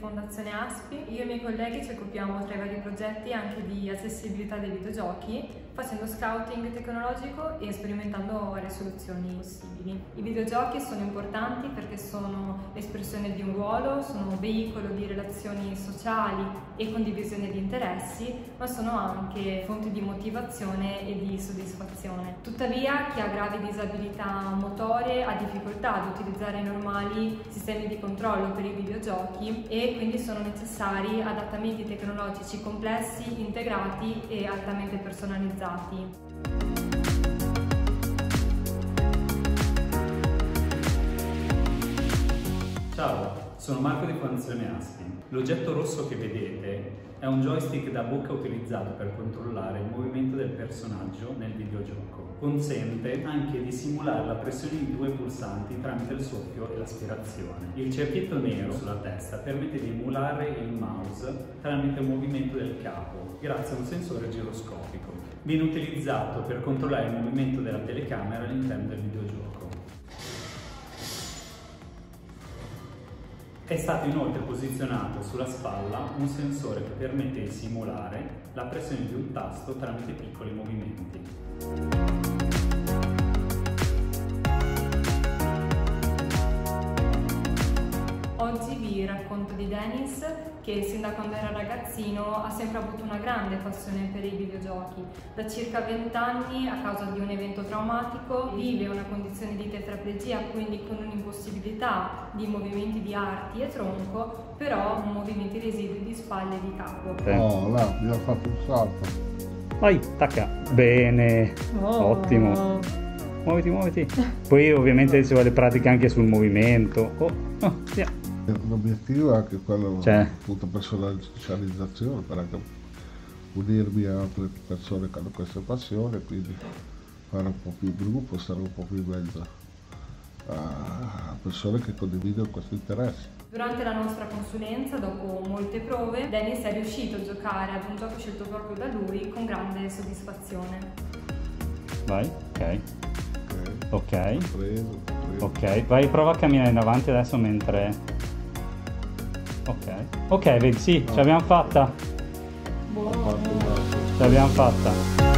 Fondazione ASPI. Io e i miei colleghi ci occupiamo tra i vari progetti anche di accessibilità dei videogiochi, facendo scouting tecnologico e sperimentando varie soluzioni possibili. I videogiochi sono importanti perché sono l'espressione di un ruolo, sono un veicolo di relazioni sociali e condivisione di interessi, ma sono anche fonti di motivazione e di soddisfazione. Tuttavia chi ha gravi disabilità motorie ha difficoltà ad utilizzare i normali sistemi di controllo per i videogiochi e quindi sono necessari adattamenti tecnologici complessi, integrati e altamente personalizzati. Ciao, sono Marco di Fondazione Aspi. L'oggetto rosso che vedete è un joystick da bocca utilizzato per controllare il movimento personaggio nel videogioco. Consente anche di simulare la pressione di due pulsanti tramite il soffio e l'aspirazione. Il cerchietto nero sulla testa permette di emulare il mouse tramite il movimento del capo, grazie a un sensore giroscopico. Viene utilizzato per controllare il movimento della telecamera all'interno del videogioco. È stato inoltre posizionato sulla spalla un sensore che permette di simulare la pressione di un tasto tramite piccoli movimenti. Oggi vi racconto di Dennis che sin da quando era ragazzino ha sempre avuto una grande passione per i videogiochi. Da circa 20 anni, a causa di un evento traumatico, vive una condizione di tetraplegia, quindi con un'impossibilità di movimenti di arti e tronco, però movimenti residui di spalle e di capo. Oh, là, mi ha fatto un salto. Vai, tacca. Bene. Oh. Ottimo. Muoviti, muoviti. Poi ovviamente ci vuole pratica anche sul movimento. Oh, oh, via. L'obiettivo è anche quello Cioè. appunto personalizzazione per anche unirmi a altre persone che hanno questa passione, quindi fare un po' più gruppo, stare un po' più in mezzo a persone che condividono questo interesse. Durante la nostra consulenza, dopo molte prove, Dennis è riuscito a giocare ad un gioco scelto proprio da lui con grande soddisfazione. Vai, ok. Ok, Ok. preso, vai, prova a camminare in avanti adesso mentre... Ok. Ok, vedi, sì, ce l'abbiamo fatta. Altro. Ce l'abbiamo fatta.